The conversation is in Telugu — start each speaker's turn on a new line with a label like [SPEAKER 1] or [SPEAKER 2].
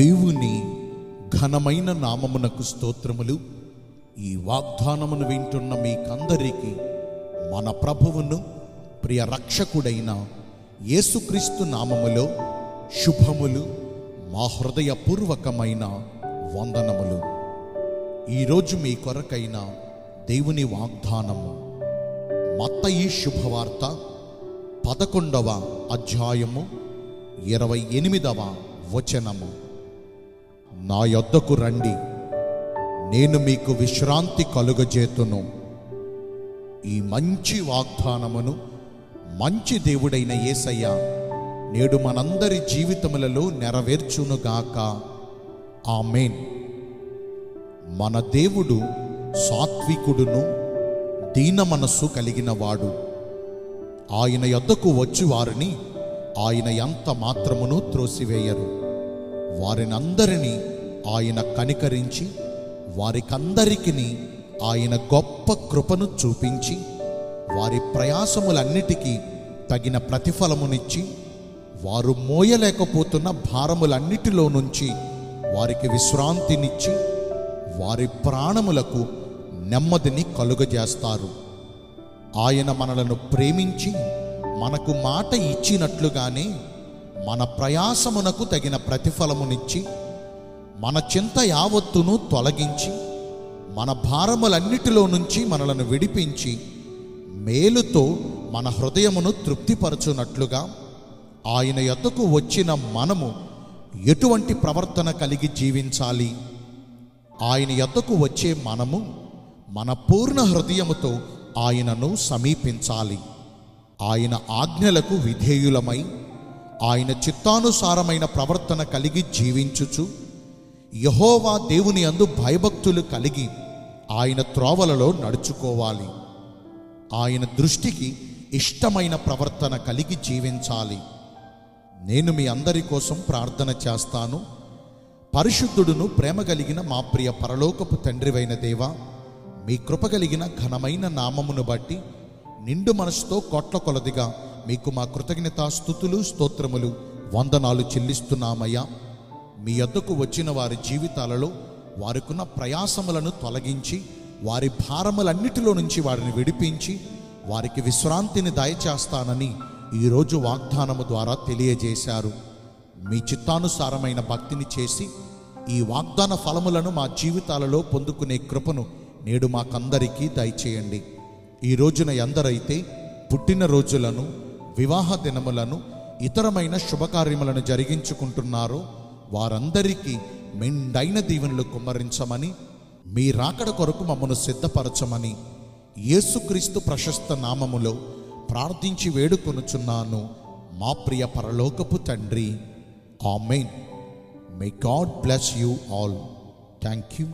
[SPEAKER 1] దేవుని ఘనమైన నామమునకు స్తోత్రములు. ఈ వాగ్దానమును వింటున్న మీకందరికీ మన ప్రభువును ప్రియ రక్షకుడైన యేసుక్రీస్తు నామములో శుభములు మా హృదయపూర్వకమైన వందనములు. ఈరోజు మీ కొరకైన దేవుని వాగ్దానము. మత్తయి శుభవార్త పదకొండవ అధ్యాయము ఇరవై ఎనిమిదవ వచనము. నా యొద్దకు రండి. నేను మీకు విశ్రాంతి కలుగజేతును. ఈ మంచి వాగ్దానమును మంచి దేవుడైన యేసయ్య నేడు మనందరి జీవితములలో నెరవేర్చునుగాక ఆమెన్. మన దేవుడు సాత్వికుడును దీన మనస్సు కలిగినవాడు ఆయన యొద్దకు వచ్చి వారిని ఆయన ఎంత మాత్రమును త్రోసివేయరు. వారినందరినీ ఆయన కనికరించి వారికందరికీ ఆయన గొప్ప కృపను చూపించి వారి ప్రయాసములన్నిటికీ తగిన ప్రతిఫలమునిచ్చి వారు మోయలేకపోతున్న భారములన్నిటిలో నుంచి వారికి విశ్రాంతినిచ్చి వారి ప్రాణములకు నెమ్మదిని కలుగజేస్తారు. ఆయన మనలను ప్రేమించి మనకు మాట ఇచ్చినట్లుగానే మన ప్రయాసమునకు తగిన ప్రతిఫలమునిచ్చి మన చింత యావత్తును తొలగించి మన భారములన్నిటిలో నుంచి మనలను విడిపించి మేలుతో మన హృదయమును తృప్తిపరచునట్లుగా ఆయన ఎద్దకు వచ్చిన మనము ఎటువంటి ప్రవర్తన కలిగి జీవించాలి? ఆయన ఎద్దకు వచ్చే మనము మన పూర్ణ హృదయముతో ఆయనను సమీపించాలి. ఆయన ఆజ్ఞలకు విధేయులమై ఆయన చిత్తానుసారమైన ప్రవర్తన కలిగి జీవించుచు యహోవా దేవుని అందు భయభక్తులు కలిగి ఆయన త్రోవలలో నడుచుకోవాలి. ఆయన దృష్టికి ఇష్టమైన ప్రవర్తన కలిగి జీవించాలి. నేను మీ అందరి కోసం ప్రార్థన చేస్తాను. పరిశుద్ధుడును ప్రేమ కలిగిన మా ప్రియ పరలోకపు తండ్రివైన దేవా మీ కృప కలిగిన ఘనమైన నామమును బట్టి నిండు మనసుతో కొట్ల కొలదిగా మీకు మా కృతజ్ఞత స్థుతులు స్తోత్రములు వందనాలు చెల్లిస్తున్నామయ్యా. మీ యొద్దకు వచ్చిన వారి జీవితాలలో వారికున్న ప్రయాసములను తొలగించి వారి భారములన్నిటిలో నుంచి వారిని విడిపించి వారికి విశ్రాంతిని దయచేస్తానని ఈరోజు వాగ్దానము ద్వారా తెలియజేశారు. మీ చిత్తానుసారమైన భక్తిని చేసి ఈ వాగ్దాన ఫలములను మా జీవితాలలో పొందుకునే కృపను నేడు మాకందరికీ దయచేయండి. ఈ రోజున ఎందరైతే పుట్టిన రోజులను వివాహ దినములను ఇతరమైన శుభకార్యములను జరిగించుకుంటున్నారో వారందరికీ మెండైన దీవెనలు కుమ్మరించమని మీ రాకడ కొరకు మమ్మను సిద్ధపరచమని యేసుక్రీస్తు ప్రశస్త నామములో ప్రార్థించి వేడుకొనుచున్నాను. మా ప్రియ పరలోకపు తండ్రి amen. May God bless you all thank you